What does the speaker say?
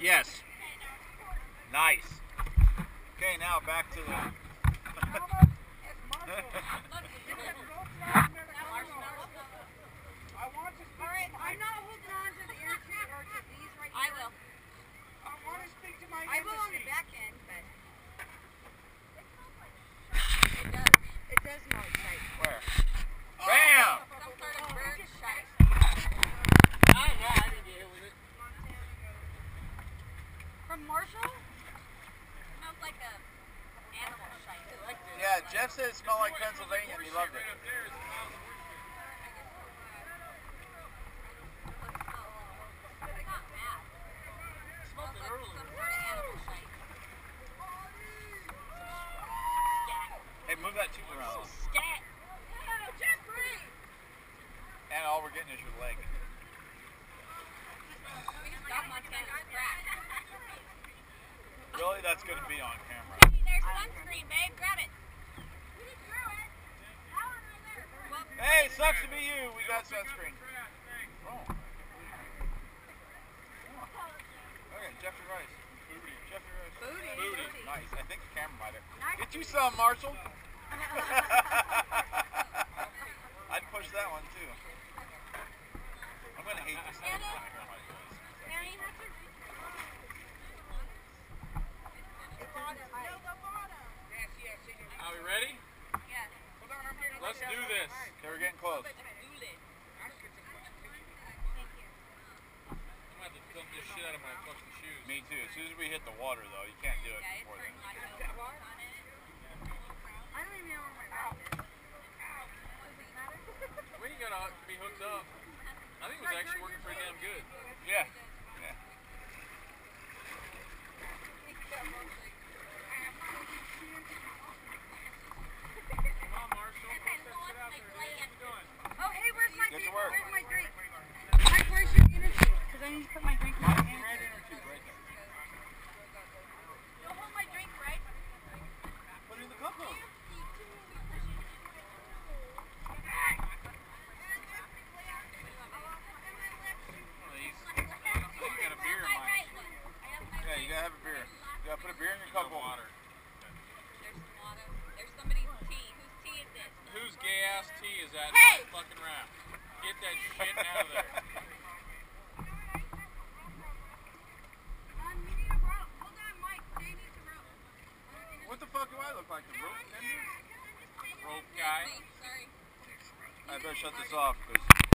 Yes. Nice. Okay, now back to the. I'm not holding on to the air tree or to these right I here. will. I want to speak to my I will on the embassy. back end, but It does. It does smell like shite. Where? Bam! some sort of bird shite. I, yeah, I didn't get hit with it. From Marshall? Smells like a animal shite. Yeah, Jeff said it smelled like Pennsylvania and he loved it. It's not bad. Smells like some sort of animal shite. Hey, move that tooth around. Scat. Jeffrey! And all we're getting is your leg. We just got Montana's crack. Really? That's going to be on camera. Hey, there's sunscreen, babe. Grab it. Well, Hey, sucks to be you. We got sunscreen. Oh. Okay, Jeffrey Rice. Booty. Jeffrey Rice. Booty. Booty. Booty. Nice. I think the camera might have. Get you some, Marshall. I'd push that one too. Do this. Okay, we're getting close. I'm gonna have to dump this shit out of my fucking shoes. Me too. As soon as we hit the water, though, you can't do it Yeah, it's before then. pretty hot. on it. I don't even know where my mouth is. We ain't gotta be hooked up. I think it was actually working pretty damn good. Yeah. Yeah. Come on, Marshall. I lost my gland. Oh, hey, where's my Get to drink? work. Where's my drink? Mike, where's your energy? Because I need to put my drink in my hand. Right in or two, right there. You'll hold my drink, right? Put it in the cup though. Oh, he's, you got a beer in My mine. right one. I have my Yeah, you gotta have a beer. You gotta put a beer in your cup holder. There's some water. There's somebody's tea. Whose tea is this? Whose gay ass tea is that? Hey! Not fucking rap. Get that shit out of there. Um, you need a rope. Hold on, Mike. Jay needs a rope. What the fuck do I look like? A rope tender? Rope guy. Sorry. I better shut this off because